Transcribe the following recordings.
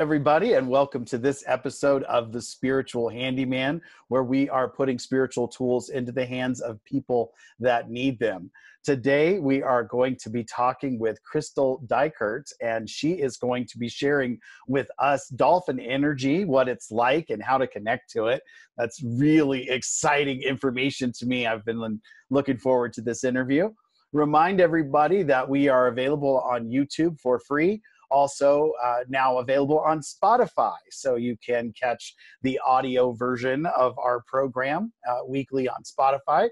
everybody, and welcome to this episode of The Spiritual Handyman, where we are putting spiritual tools into the hands of people that need them. Today, we are going to be talking with Crystal Deichert, and she is going to be sharing with us dolphin energy, what it's like, and how to connect to it. That's really exciting information to me. I've been looking forward to this interview. Remind everybody that we are available on YouTube for free also uh, now available on Spotify. So you can catch the audio version of our program uh, weekly on Spotify.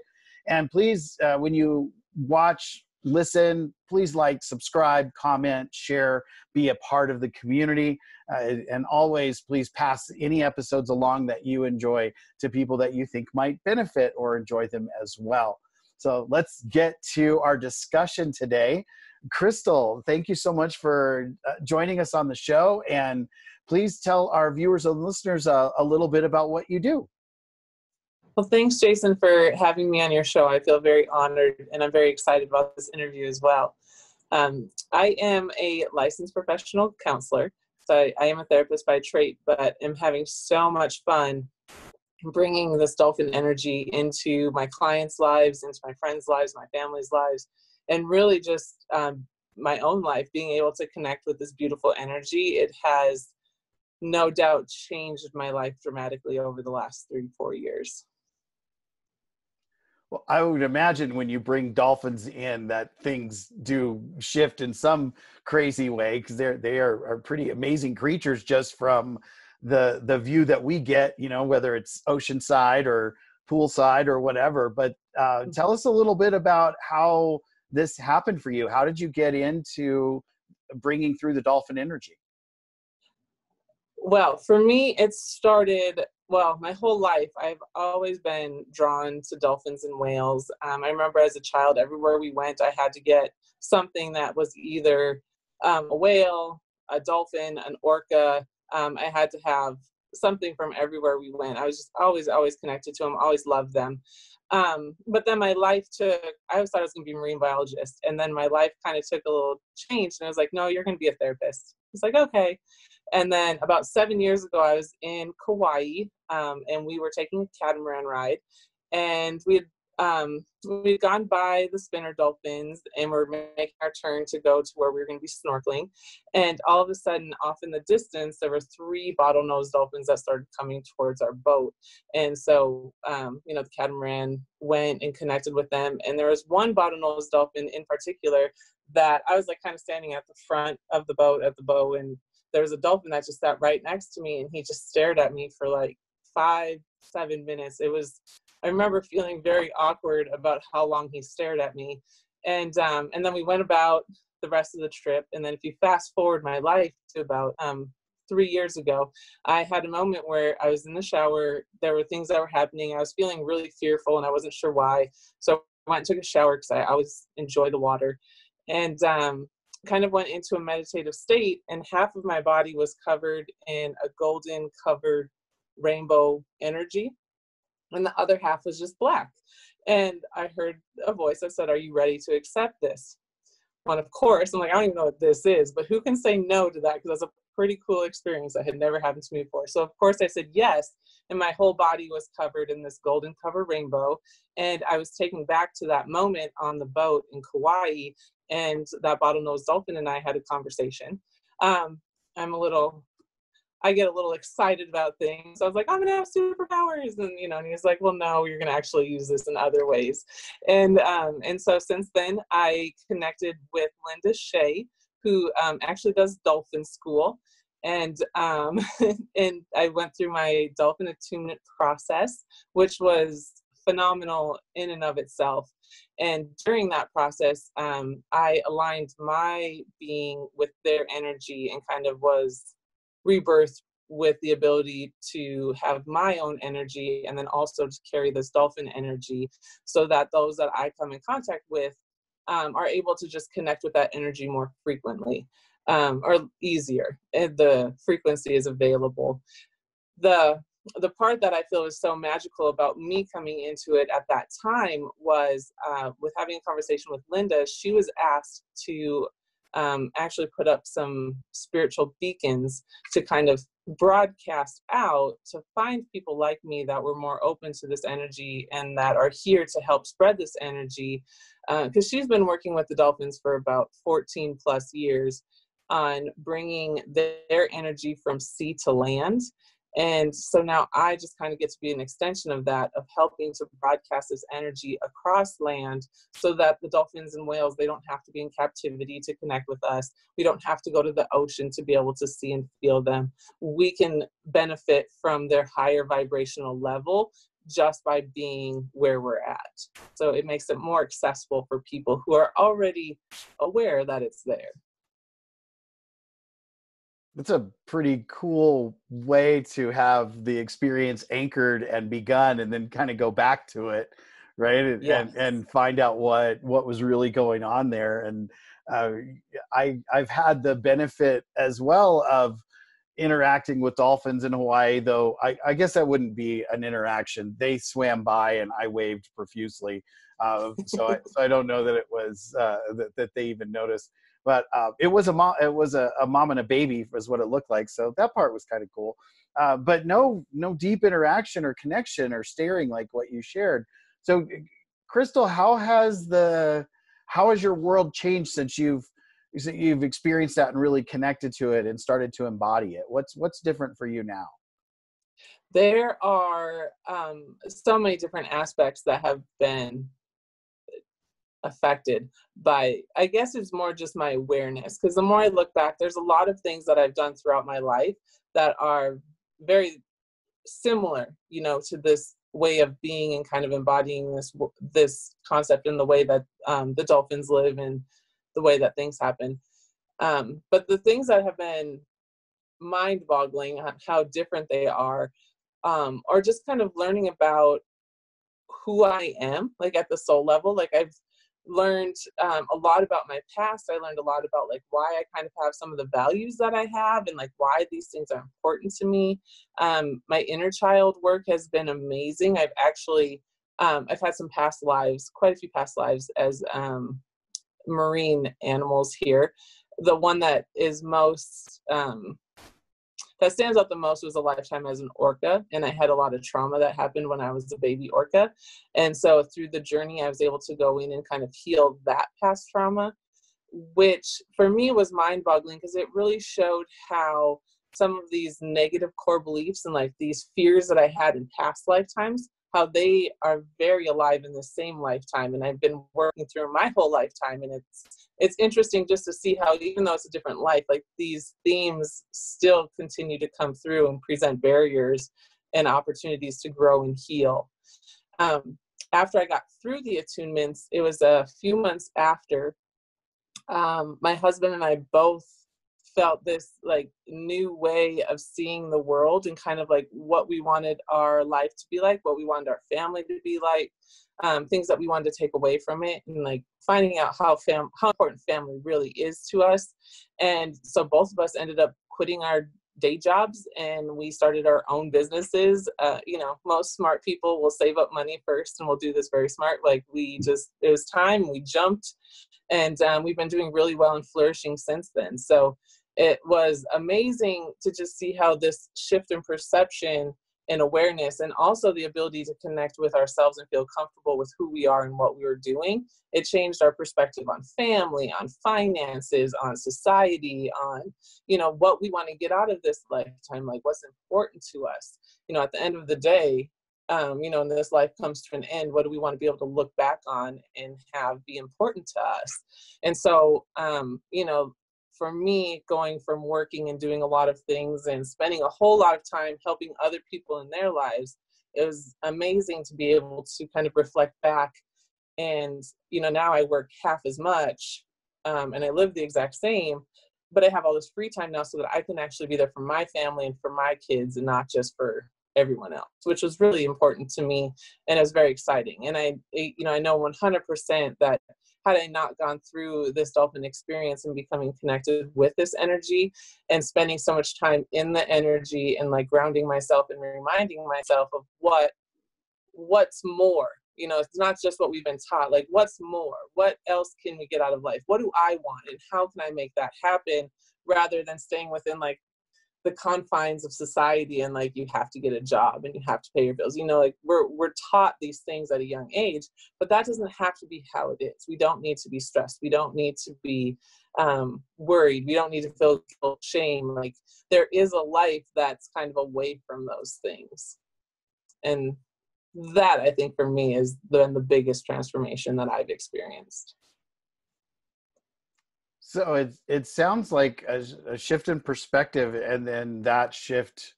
And please, uh, when you watch, listen, please like, subscribe, comment, share, be a part of the community. Uh, and always, please pass any episodes along that you enjoy to people that you think might benefit or enjoy them as well. So let's get to our discussion today. Crystal, thank you so much for uh, joining us on the show. And please tell our viewers and listeners uh, a little bit about what you do. Well, thanks, Jason, for having me on your show. I feel very honored and I'm very excited about this interview as well. Um, I am a licensed professional counselor. So I, I am a therapist by trade, but am having so much fun bringing this dolphin energy into my clients' lives, into my friends' lives, my family's lives, and really just um, my own life being able to connect with this beautiful energy it has no doubt changed my life dramatically over the last three four years well i would imagine when you bring dolphins in that things do shift in some crazy way because they're they are, are pretty amazing creatures just from the the view that we get you know whether it's oceanside or poolside or whatever but uh, mm-hmm. tell us a little bit about how this happened for you. How did you get into bringing through the dolphin energy? Well, for me, it started, well, my whole life, I've always been drawn to dolphins and whales. Um, I remember as a child, everywhere we went, I had to get something that was either um, a whale, a dolphin, an orca. Um, I had to have something from everywhere we went. I was just always, always connected to them, always loved them. Um, but then my life took, I always thought I was going to be a marine biologist. And then my life kind of took a little change. And I was like, no, you're going to be a therapist. It's like, okay. And then about seven years ago, I was in Kauai um, and we were taking a catamaran ride. And we had um, we'd gone by the spinner dolphins and we're making our turn to go to where we're going to be snorkeling. And all of a sudden, off in the distance, there were three bottlenose dolphins that started coming towards our boat. And so, um, you know, the catamaran went and connected with them. And there was one bottlenose dolphin in particular that I was like kind of standing at the front of the boat at the bow. And there was a dolphin that just sat right next to me and he just stared at me for like five, seven minutes. It was I remember feeling very awkward about how long he stared at me. And um, and then we went about the rest of the trip. And then if you fast forward my life to about um, three years ago, I had a moment where I was in the shower. There were things that were happening. I was feeling really fearful and I wasn't sure why. So I went and took a shower because I always enjoy the water. And um, kind of went into a meditative state, and half of my body was covered in a golden covered rainbow energy and the other half was just black. And I heard a voice that said, Are you ready to accept this? And of course, I'm like, I don't even know what this is, but who can say no to that? Because that's a pretty cool experience that had never happened to me before. So, of course, I said yes. And my whole body was covered in this golden cover rainbow. And I was taken back to that moment on the boat in Kauai. And that bottlenose dolphin and I had a conversation. Um, I'm a little I get a little excited about things. I was like, I'm gonna have superpowers, and you know, and he was like, Well, no, you're gonna actually use this in other ways. And um, and so since then, I connected with Linda Shea, who um, actually does dolphin school, and um, and I went through my dolphin attunement process, which was phenomenal in and of itself. And during that process, um, I aligned my being with their energy and kind of was rebirth with the ability to have my own energy and then also to carry this dolphin energy so that those that I come in contact with um, are able to just connect with that energy more frequently um, or easier. And the frequency is available. The the part that I feel is so magical about me coming into it at that time was uh, with having a conversation with Linda. She was asked to um, actually put up some spiritual beacons to kind of broadcast out to find people like me that were more open to this energy and that are here to help spread this energy because uh, she's been working with the dolphins for about 14 plus years on bringing their energy from sea to land and so now I just kind of get to be an extension of that, of helping to broadcast this energy across land so that the dolphins and whales, they don't have to be in captivity to connect with us. We don't have to go to the ocean to be able to see and feel them. We can benefit from their higher vibrational level just by being where we're at. So it makes it more accessible for people who are already aware that it's there that's a pretty cool way to have the experience anchored and begun and then kind of go back to it right? And, and, and find out what what was really going on there. And uh, i i've had the benefit as well of interacting with dolphins in hawaii though i, I guess that wouldn't be an interaction. They swam by and i waved profusely uh, so, I, so i don't know that it was uh, that, that they even noticed. But uh, it was a mom it was a, a, mom and a baby was what it looked like. So that part was kind of cool. Uh, but no no deep interaction or connection or staring like what you shared. So crystal how has the how has your world changed since you've you've experienced that and really connected to it and started to embody it? What's what's different for you now? There are um, so many different aspects that have been affected by i guess it's more just my awareness because the more i look back there's a lot of things that i've done throughout my life that are very similar you know to this way of being and kind of embodying this this concept in the way that um, the dolphins live and the way that things happen um, but the things that have been mind boggling how different they are um, or just kind of learning about who I am, like at the soul level. Like I've learned um, a lot about my past. I learned a lot about like why I kind of have some of the values that I have and like why these things are important to me. Um, my inner child work has been amazing. I've actually um, I've had some past lives, quite a few past lives as um, marine animals here. The one that is most um, that stands out the most was a lifetime as an orca and i had a lot of trauma that happened when i was a baby orca. And so through the journey i was able to go in and kind of heal that past trauma which for me was mind boggling because it really showed how some of these negative core beliefs and like these fears that i had in past lifetimes how they are very alive in the same lifetime and i've been working through my whole lifetime and it's it's interesting just to see how even though it's a different life like these themes still continue to come through and present barriers and opportunities to grow and heal. Um, after i got through the attunements it was a few months after um, my husband and i both felt this like new way of seeing the world and kind of like what we wanted our life to be like, what we wanted our family to be like, um, things that we wanted to take away from it, and like finding out how fam how important family really is to us. And so both of us ended up quitting our day jobs and we started our own businesses. Uh, you know most smart people will save up money first and we'll do this very smart. Like we just it was time we jumped and um, we've been doing really well and flourishing since then. So it was amazing to just see how this shift in perception and awareness and also the ability to connect with ourselves and feel comfortable with who we are and what we were doing it changed our perspective on family on finances on society on you know what we want to get out of this lifetime like what's important to us you know at the end of the day um, you know, and this life comes to an end, what do we want to be able to look back on and have be important to us? And so, um, you know, for me, going from working and doing a lot of things and spending a whole lot of time helping other people in their lives, it was amazing to be able to kind of reflect back. And, you know, now I work half as much um, and I live the exact same, but I have all this free time now so that I can actually be there for my family and for my kids and not just for everyone else, which was really important to me and it was very exciting. And I, you know, I know 100% that had I not gone through this dolphin experience and becoming connected with this energy and spending so much time in the energy and like grounding myself and reminding myself of what what's more you know it's not just what we've been taught like what's more? What else can we get out of life? What do i want? And how can i make that happen rather than staying within like the confines of society and like you have to get a job and you have to pay your bills. You know like we're we're taught these things at a young age but that doesn't have to be how it is. We don't need to be stressed. We don't need to be um, worried. We don't need to feel shame. Like there is a life that's kind of away from those things. And that i think for me is been the biggest transformation that i've experienced so it it sounds like a, a, shift in perspective, and then that shift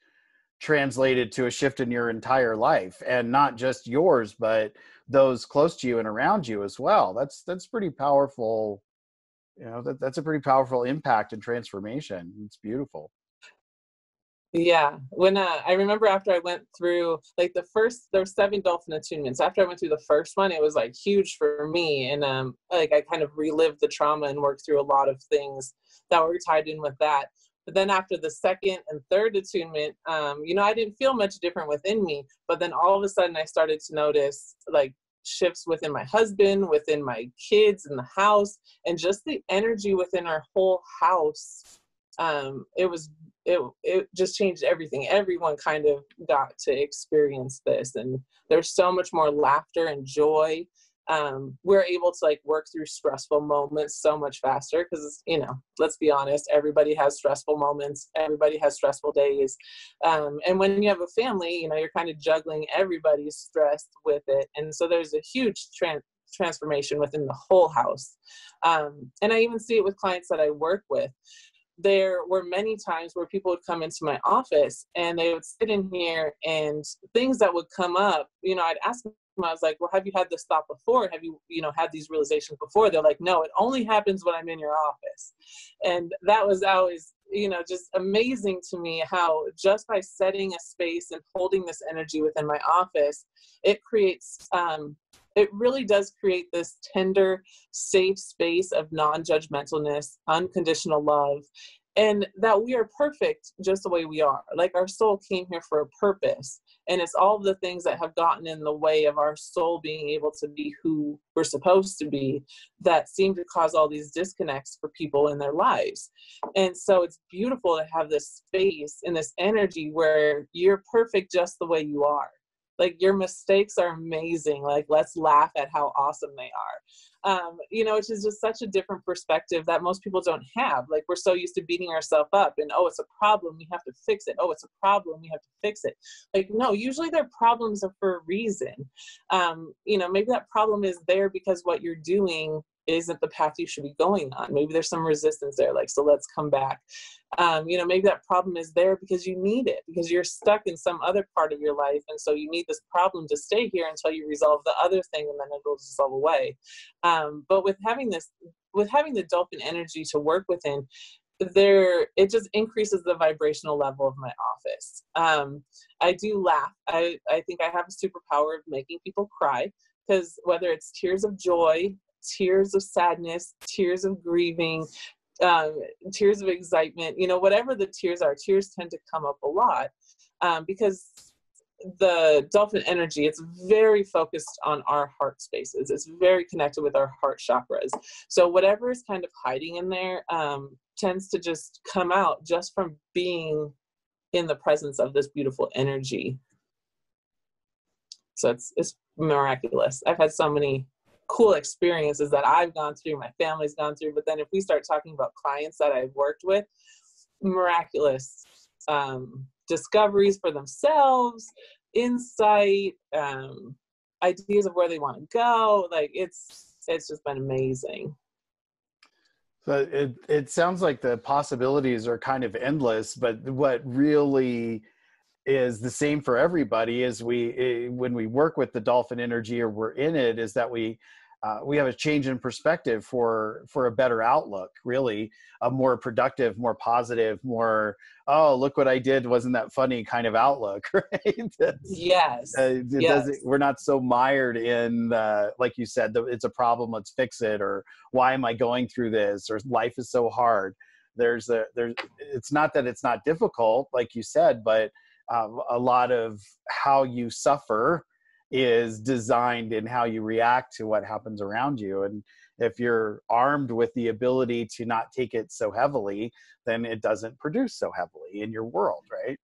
translated to a shift in your entire life, and not just yours, but those close to you and around you as well. That's that's pretty powerful. You know, that, that's a pretty powerful impact and transformation. It's beautiful. Yeah, when uh, I remember after I went through like the first, there were seven dolphin attunements. After I went through the first one, it was like huge for me, and um, like I kind of relived the trauma and worked through a lot of things that were tied in with that. But then after the second and third attunement, um, you know, I didn't feel much different within me. But then all of a sudden, I started to notice like shifts within my husband, within my kids in the house, and just the energy within our whole house. Um, it was it it just changed everything. Everyone kind of got to experience this, and there's so much more laughter and joy. Um, we're able to like work through stressful moments so much faster because you know let's be honest everybody has stressful moments everybody has stressful days um, and when you have a family you know you're kind of juggling everybody's stress with it and so there's a huge trans- transformation within the whole house um, and i even see it with clients that i work with there were many times where people would come into my office and they would sit in here and things that would come up, you know, I'd ask them, I was like, well, have you had this thought before? Have you, you know, had these realizations before? They're like, no, it only happens when I'm in your office. And that was always, you know, just amazing to me how just by setting a space and holding this energy within my office, it creates um, it really does create this tender, safe space of non judgmentalness, unconditional love, and that we are perfect just the way we are. Like our soul came here for a purpose. And it's all the things that have gotten in the way of our soul being able to be who we're supposed to be that seem to cause all these disconnects for people in their lives. And so it's beautiful to have this space and this energy where you're perfect just the way you are like your mistakes are amazing. Like let's laugh at how awesome they are. Um, you know which is just such a different perspective that most people don't have. Like we're so used to beating ourselves up and oh it's a problem we have to fix it. Oh it's a problem we have to fix it. Like no usually their problems are for a reason. Um, you know maybe that problem is there because what you're doing isn't the path you should be going on. Maybe there's some resistance there like so let's come back. Um, you know maybe that problem is there because you need it because you're stuck in some other part of your life and so you need this problem to stay here until you resolve the other thing and then it'll dissolve away. Um, but with having this with having the dolphin energy to work within there it just increases the vibrational level of my office. Um, i do laugh. I, I think i have a superpower of making people cry because whether it's tears of joy tears of sadness tears of grieving um, tears of excitement, you know, whatever the tears are, tears tend to come up a lot um, because the dolphin energy it's very focused on our heart spaces. It's very connected with our heart chakras. So whatever is kind of hiding in there um, tends to just come out just from being in the presence of this beautiful energy. So it's it's miraculous. I've had so many cool experiences that I've gone through, my family's gone through. But then if we start talking about clients that I've worked with, miraculous um, discoveries for themselves, insight, um, ideas of where they want to go. Like it's it's just been amazing. So it it sounds like the possibilities are kind of endless, but what really is the same for everybody is we eh, when we work with the dolphin energy or we're in it is that we uh, we have a change in perspective for for a better outlook really a more productive more positive more oh look what i did. Wasn't that funny? kind of outlook right? Yes, uh, yes. we're not so mired in uh, like you said the, it's a problem. Let's fix it or why am i going through this? or life is so hard. There's a there's it's not that it's not difficult like you said but um, a lot of how you suffer is designed in how you react to what happens around you. And if you're armed with the ability to not take it so heavily then it doesn't produce so heavily in your world right?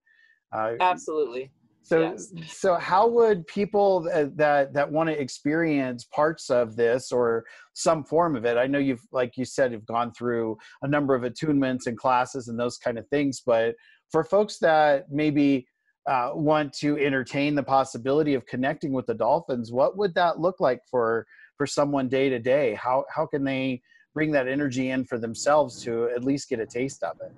Uh, absolutely. so yes. so how would people that that, that want to experience parts of this or some form of it? I know you've like you said you've gone through a number of attunements and classes and those kind of things but for folks that maybe uh, want to entertain the possibility of connecting with the dolphins what would that look like for for someone day to day? How how can they bring that energy in for themselves to at least get a taste of it?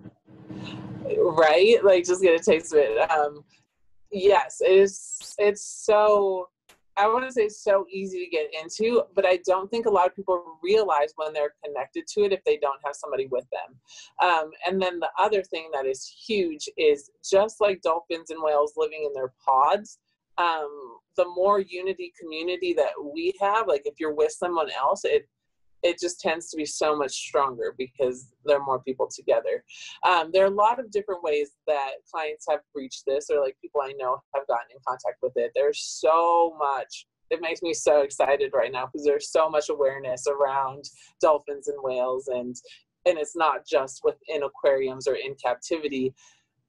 Right? Like just get a taste of it. Um yes it is it's so I want to say so easy to get into, but I don't think a lot of people realize when they're connected to it if they don't have somebody with them. Um, and then the other thing that is huge is just like dolphins and whales living in their pods, um, the more unity community that we have, like if you're with someone else, it it just tends to be so much stronger because there are more people together. Um, there are a lot of different ways that clients have breached this, or like people I know have gotten in contact with it. There's so much. It makes me so excited right now because there's so much awareness around dolphins and whales, and and it's not just within aquariums or in captivity.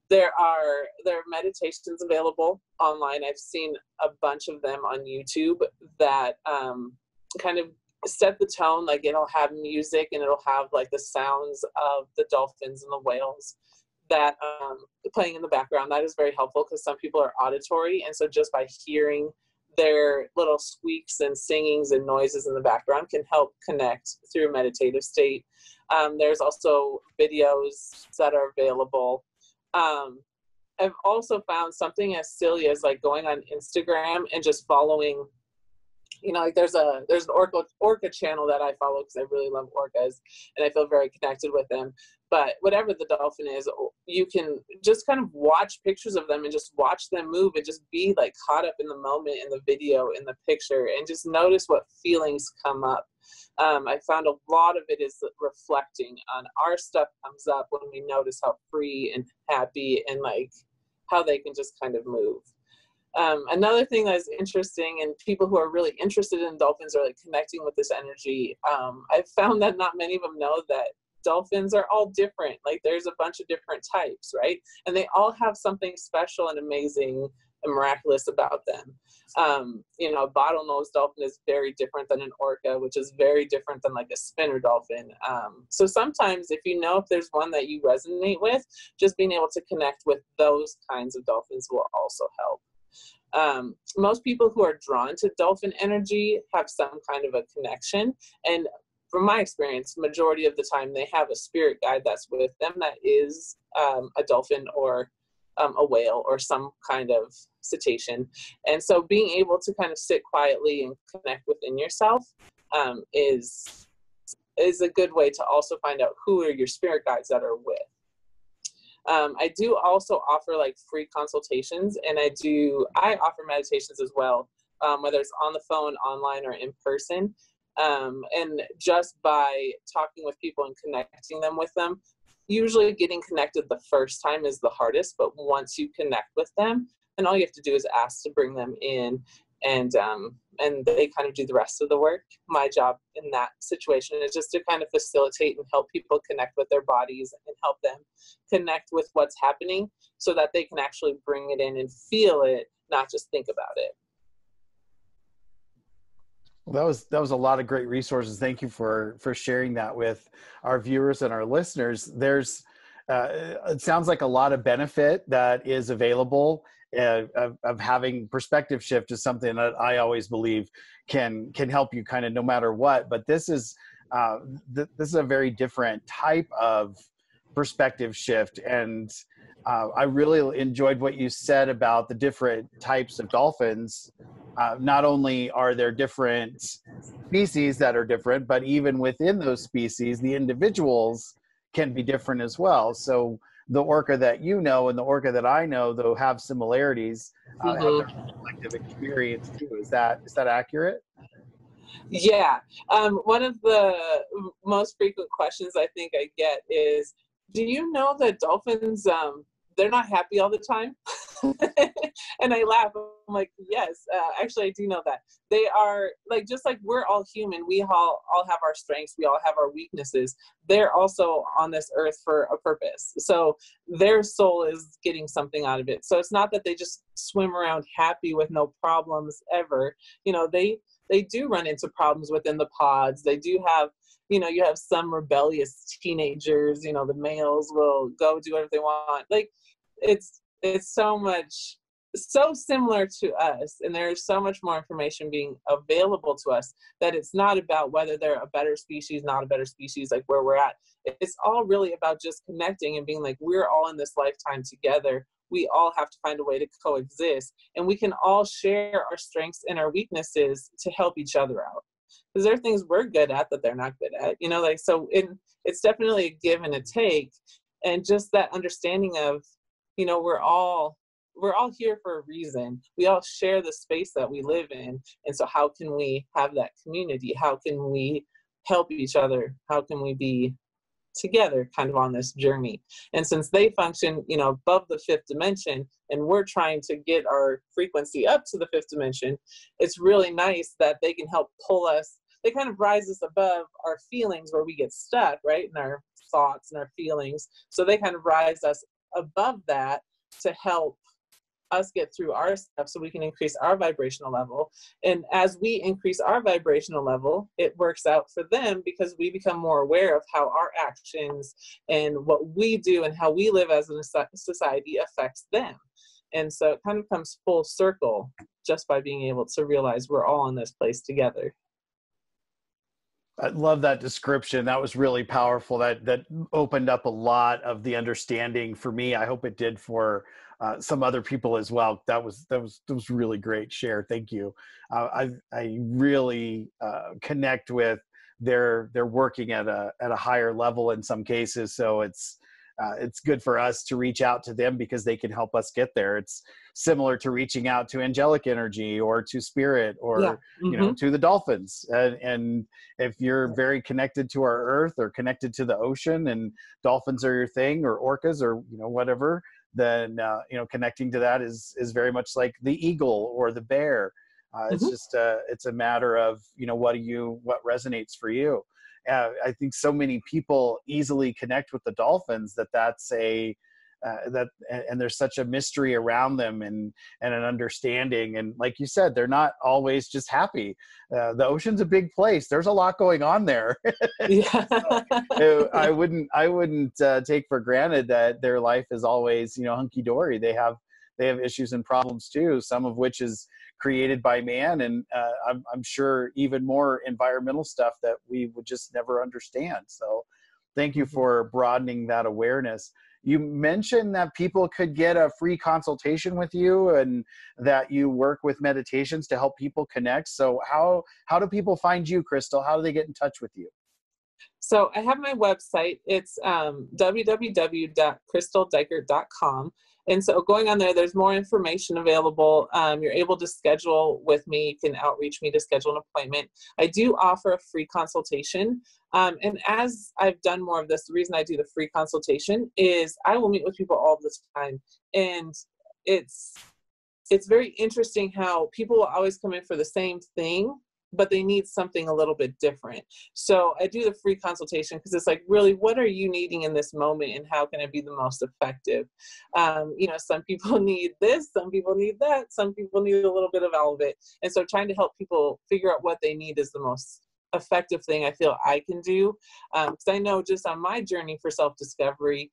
There are there are meditations available online. I've seen a bunch of them on YouTube that um, kind of set the tone like it'll have music and it'll have like the sounds of the dolphins and the whales that um, playing in the background. That is very helpful because some people are auditory and so just by hearing their little squeaks and singings and noises in the background can help connect through a meditative state. Um, there's also videos that are available. Um, i've also found something as silly as like going on instagram and just following you know, like there's a there's an orca orca channel that I follow because I really love orcas and I feel very connected with them. But whatever the dolphin is, you can just kind of watch pictures of them and just watch them move and just be like caught up in the moment, in the video, in the picture, and just notice what feelings come up. Um, I found a lot of it is reflecting on our stuff comes up when we notice how free and happy and like how they can just kind of move. Um, another thing that's interesting, and people who are really interested in dolphins are like connecting with this energy. Um, I've found that not many of them know that dolphins are all different. Like there's a bunch of different types, right? And they all have something special and amazing and miraculous about them. Um, you know, a bottlenose dolphin is very different than an orca, which is very different than like a spinner dolphin. Um, so sometimes, if you know if there's one that you resonate with, just being able to connect with those kinds of dolphins will also help. Um, most people who are drawn to dolphin energy have some kind of a connection. And from my experience, majority of the time they have a spirit guide that's with them that is um, a dolphin or um, a whale or some kind of cetacean. And so being able to kind of sit quietly and connect within yourself um, is is a good way to also find out who are your spirit guides that are with. Um, I do also offer like free consultations, and I do I offer meditations as well, um, whether it's on the phone, online, or in person. Um, and just by talking with people and connecting them with them, usually getting connected the first time is the hardest. But once you connect with them, then all you have to do is ask to bring them in and um, and they kind of do the rest of the work. My job in that situation is just to kind of facilitate and help people connect with their bodies and help them connect with what's happening so that they can actually bring it in and feel it, not just think about it. Well, that was that was a lot of great resources. Thank you for for sharing that with our viewers and our listeners. There's uh, it sounds like a lot of benefit that is available uh, of, of, having perspective shift is something that I always believe can can help you kind of no matter what. But this is uh, th- this is a very different type of perspective shift, and uh, I really enjoyed what you said about the different types of dolphins. Uh, not only are there different species that are different, but even within those species, the individuals can be different as well. So the orca that you know and the orca that I know, though, have similarities, uh, mm-hmm. have collective experience too. Is that is that accurate? Yeah. Um, one of the most frequent questions I think I get is, "Do you know that dolphins um, they're not happy all the time?" and I laugh. I'm like, yes, uh, actually, I do know that. They are like, just like we're all human, we all, all have our strengths, we all have our weaknesses. They're also on this earth for a purpose. So their soul is getting something out of it. So it's not that they just swim around happy with no problems ever. You know, they, they do run into problems within the pods. They do have you know you have some rebellious teenagers you know the males will go do whatever they want like it's it's so much so similar to us and there's so much more information being available to us that it's not about whether they're a better species not a better species like where we're at. It's all really about just connecting and being like we're all in this lifetime together. We all have to find a way to coexist and we can all share our strengths and our weaknesses to help each other out. Because there are things we're good at that they're not good at you know like so it, it's definitely a give and a take and just that understanding of you know we're all we're all here for a reason. We all share the space that we live in. And so how can we have that community? How can we help each other? How can we be together kind of on this journey? And since they function you know above the fifth dimension and we're trying to get our frequency up to the fifth dimension it's really nice that they can help pull us they kind of rise us above our feelings where we get stuck right in our thoughts and our feelings. So they kind of rise us above that to help us get through our stuff so we can increase our vibrational level. And as we increase our vibrational level, it works out for them because we become more aware of how our actions and what we do and how we live as a society affects them. And so it kind of comes full circle just by being able to realize we're all in this place together. I love that description. That was really powerful. That that opened up a lot of the understanding for me. I hope it did for uh, some other people as well. That was that was that was really great. Share. Thank you. Uh, I I really uh, connect with their they're working at a at a higher level in some cases. So it's uh, it's good for us to reach out to them because they can help us get there. It's similar to reaching out to angelic energy or to spirit or yeah. mm-hmm. you know mm-hmm. to the dolphins. And, and, if you're very connected to our earth or connected to the ocean, and dolphins are your thing, or orcas, or you know whatever, then uh, you know connecting to that is is very much like the eagle or the bear. Uh, mm-hmm. It's just a, it's a matter of you know what do you what resonates for you uh, I think so many people easily connect with the Dolphins that that's a uh, that and there's such a mystery around them and and an understanding. And like you said they're not always just happy. Uh, the ocean's a big place. There's a lot going on there. Yeah. so, i wouldn't i wouldn't uh, take for granted that their life is always you know hunky-dory. They have they have issues and problems too some of which is created by man and uh, I'm, I'm sure even more environmental stuff that we would just never understand. So thank you mm-hmm. for broadening that awareness you mentioned that people could get a free consultation with you and that you work with meditations to help people connect. So how how do people find you crystal? How do they get in touch with you? So i have my website. It's um, www.crystaldeichert.com and so going on there, there's more information available. Um, you're able to schedule with me. You can outreach me to schedule an appointment. I do offer a free consultation. Um, and as I've done more of this, the reason I do the free consultation is I will meet with people all the time. And it's it's very interesting how people will always come in for the same thing but they need something a little bit different. So I do the free consultation because it's like, really, what are you needing in this moment and how can it be the most effective? Um, you know, some people need this, some people need that, some people need a little bit of all of it. And so trying to help people figure out what they need is the most effective thing I feel I can do. Because um, I know just on my journey for self discovery,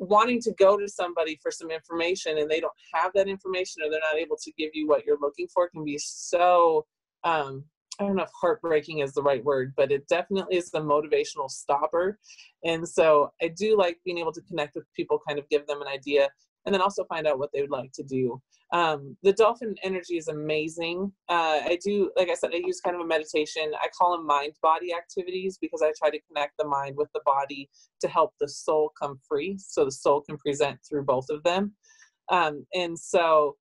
wanting to go to somebody for some information and they don't have that information or they're not able to give you what you're looking for can be so um, I don't know if heartbreaking is the right word, but it definitely is the motivational stopper. And so I do like being able to connect with people, kind of give them an idea, and then also find out what they would like to do. Um, the dolphin energy is amazing. Uh, I do, like I said, I use kind of a meditation. I call them mind body activities because I try to connect the mind with the body to help the soul come free so the soul can present through both of them. Um, and so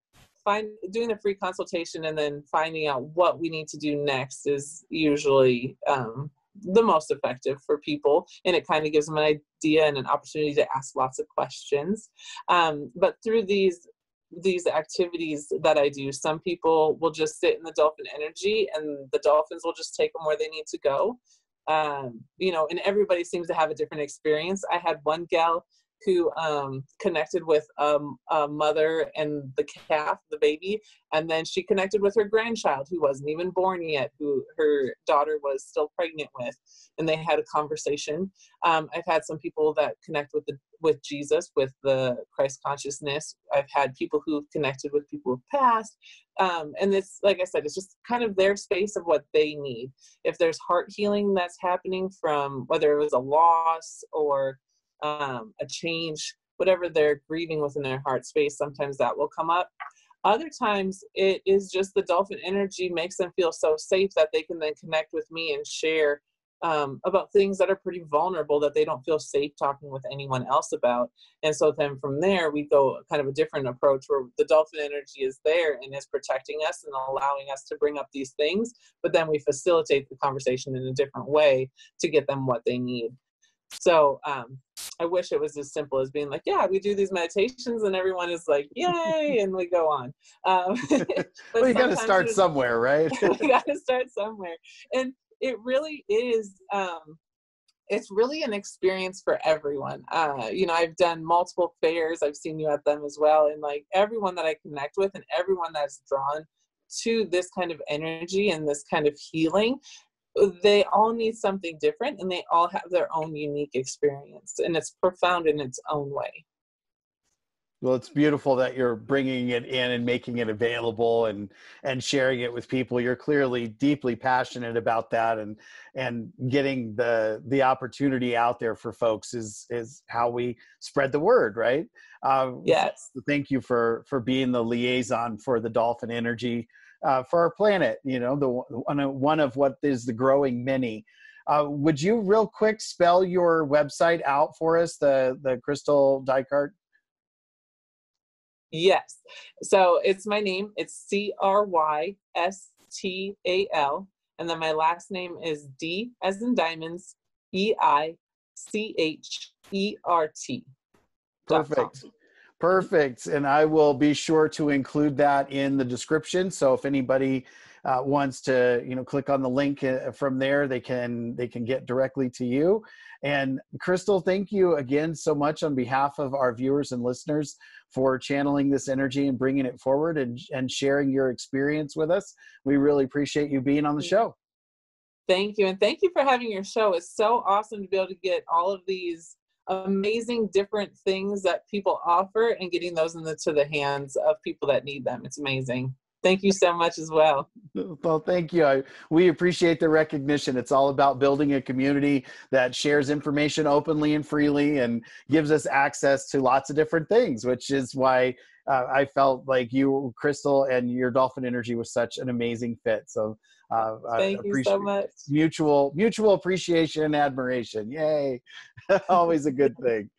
find doing a free consultation and then finding out what we need to do next is usually um, the most effective for people and it kind of gives them an idea and an opportunity to ask lots of questions um, but through these these activities that I do. Some people will just sit in the dolphin energy and the dolphins will just take them where they need to go. Um, you know, and everybody seems to have a different experience. I had one gal who um, connected with um, a mother and the calf, the baby, and then she connected with her grandchild who wasn't even born yet, who her daughter was still pregnant with, and they had a conversation. Um, I've had some people that connect with the with Jesus, with the Christ consciousness. I've had people who've connected with people who've passed, um, and it's like I said, it's just kind of their space of what they need. If there's heart healing that's happening from whether it was a loss or um, a change, whatever they're grieving within their heart space, sometimes that will come up. Other times it is just the dolphin energy makes them feel so safe that they can then connect with me and share um, about things that are pretty vulnerable that they don't feel safe talking with anyone else about. And so then from there, we go kind of a different approach where the dolphin energy is there and is protecting us and allowing us to bring up these things, but then we facilitate the conversation in a different way to get them what they need. So um, I wish it was as simple as being like, yeah, we do these meditations and everyone is like, yay, and we go on. Um, well, you got to start somewhere, right? we got to start somewhere. And it really is, um, it's really an experience for everyone. Uh, you know, I've done multiple fairs, I've seen you at them as well. And like everyone that I connect with and everyone that's drawn to this kind of energy and this kind of healing they all need something different and they all have their own unique experience and it's profound in its own way. Well it's beautiful that you're bringing it in and making it available and and sharing it with people. You're clearly deeply passionate about that and and getting the the opportunity out there for folks is is how we spread the word right? Uh, yes. so thank you for for being the liaison for the dolphin energy uh, for our planet. You know, the one, one of what is the growing many. Uh, would you real quick spell your website out for us, the the Crystal Deichert? Yes. So it's my name. It's C R Y S T A L, and then my last name is D as in diamonds, E I C H E R T. Perfect. Perfect. And I will be sure to include that in the description. So if anybody uh, wants to, you know, click on the link uh, from there, they can they can get directly to you. And Crystal, thank you again so much on behalf of our viewers and listeners for channeling this energy and bringing it forward and, and sharing your experience with us. We really appreciate you being on the show. Thank you. And thank you for having your show. It's so awesome to be able to get all of these amazing different things that people offer and getting those into the hands of people that need them. It's amazing. Thank you so much as well. Well, thank you. I, we appreciate the recognition. It's all about building a community that shares information openly and freely and gives us access to lots of different things, which is why uh, I felt like you, Crystal, and your Dolphin Energy was such an amazing fit. So uh, Thank you so much. Mutual mutual appreciation and admiration. Yay! Always a good thing.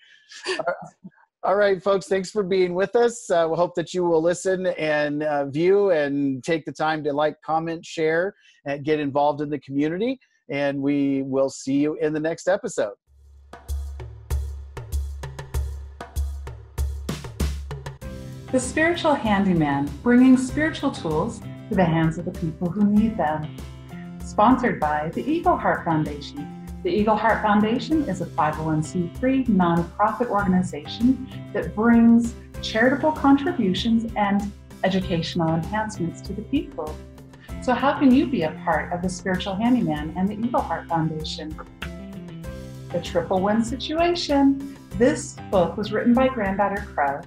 All right, folks, thanks for being with us. Uh, we hope that you will listen and uh, view and take the time to like, comment, share, and get involved in the community. And we will see you in the next episode. The Spiritual Handyman, bringing spiritual tools to the hands of the people who need them. Sponsored by the Eagle Heart Foundation. The Eagle Heart Foundation is a 501c3 nonprofit organization that brings charitable contributions and educational enhancements to the people. So, how can you be a part of the Spiritual Handyman and the Eagle Heart Foundation? The Triple Win Situation. This book was written by Granddaughter Crow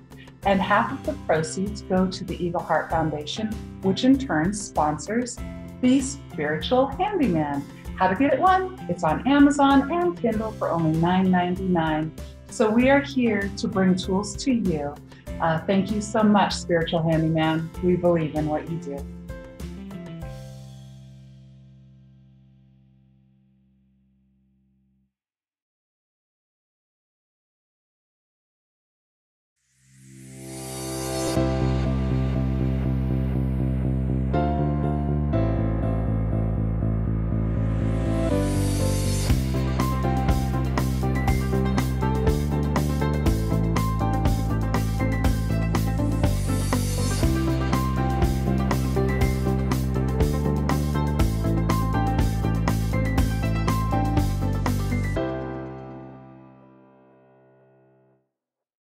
and half of the proceeds go to the Eagle Heart Foundation, which in turn sponsors the Spiritual Handyman. How to get it one? It's on Amazon and Kindle for only $9.99. So we are here to bring tools to you. Uh, thank you so much, Spiritual Handyman. We believe in what you do.